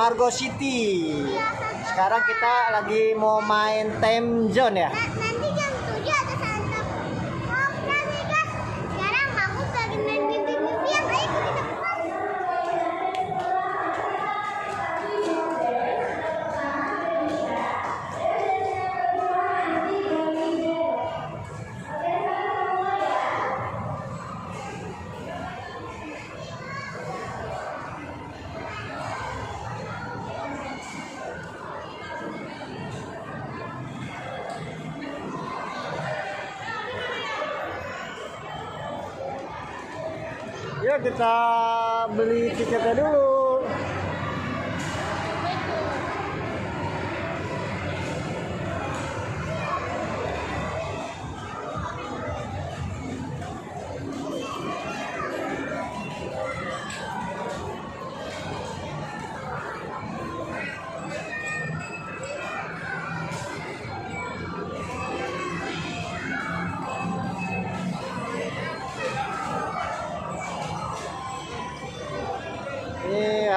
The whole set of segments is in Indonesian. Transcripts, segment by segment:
Margo City. Sekarang kita lagi mau main time zone ya. Yuk kita beli tiketnya dulu.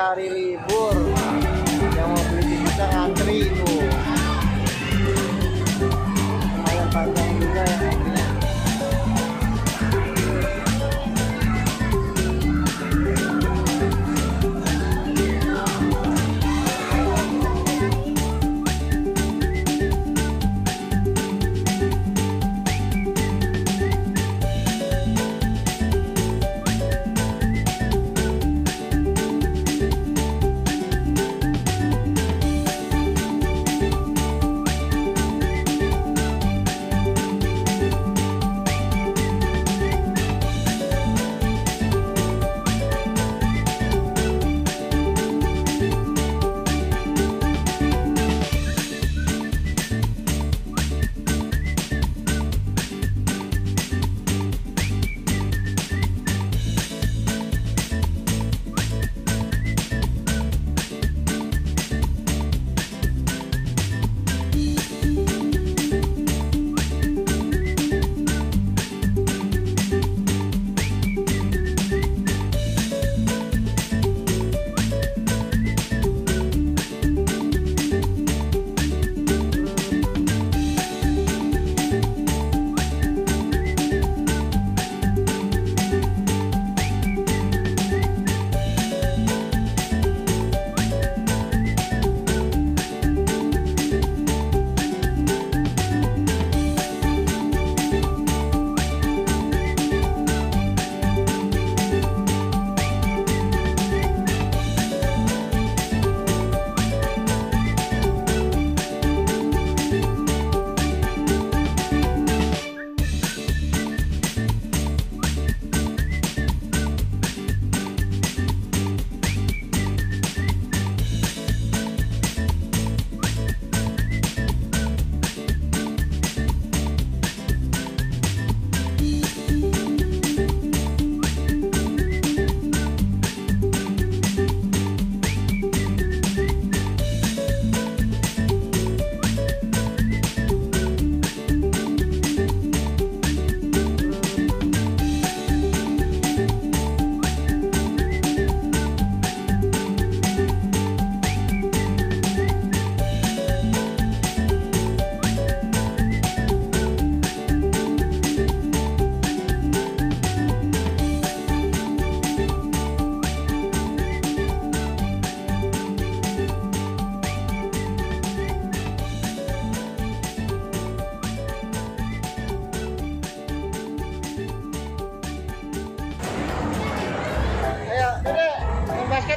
Hari libur. Yang mau beli tiketnya ngantri itu.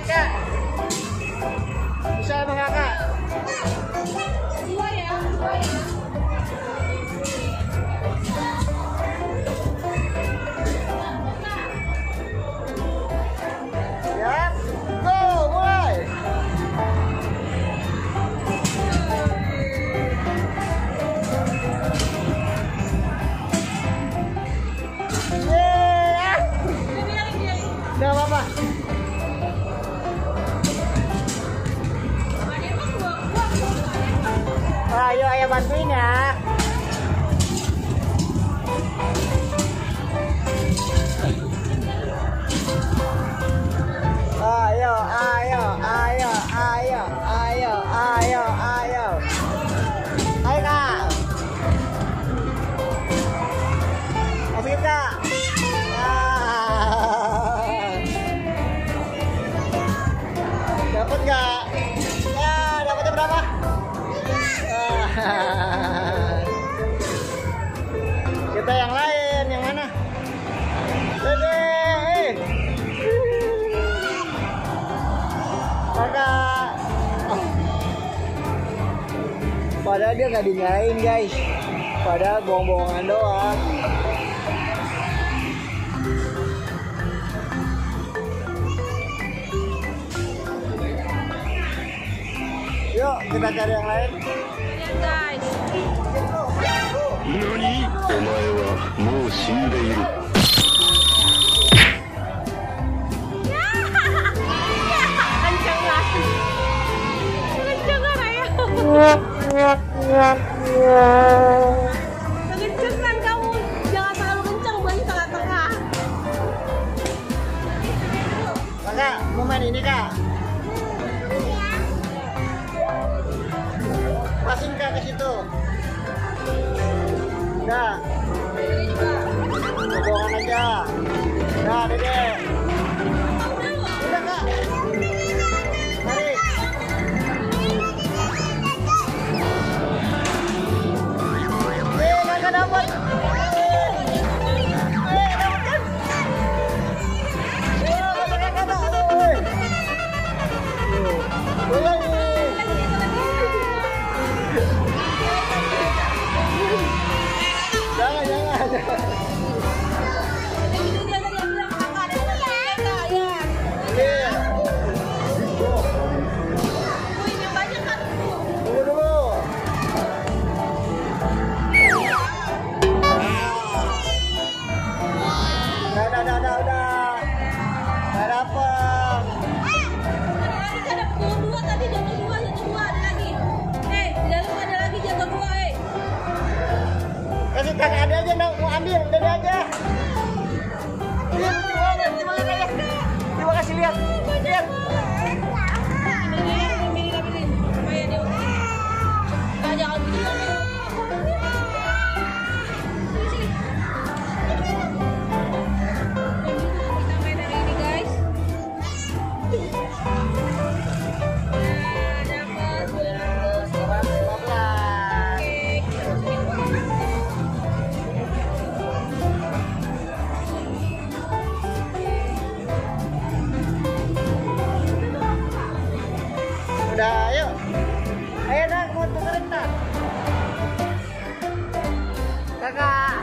Main basket kak? Bisa sama kakak? Ya, Ayo ayah bantuin ya. Ayo, ayo, ayo, ayo, ayo, ayo, ayo. Ayo kak. Masukin kak. Ah. Dapat nggak? Ya, dapatnya ah, berapa? padahal dia nggak dinyalain guys padahal bohong-bohongan doang yuk kita cari yang lain guys Nani? Lagi. Ya. Ya, kamu, jangan terlalu kencang, tengah-tengah. Kakak, ini kak? Kak ke situ. Aja. ya, dede. udah ayo. Ayo mau tukerin tak kakak.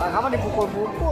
Ah, kamu dipukul-pukul.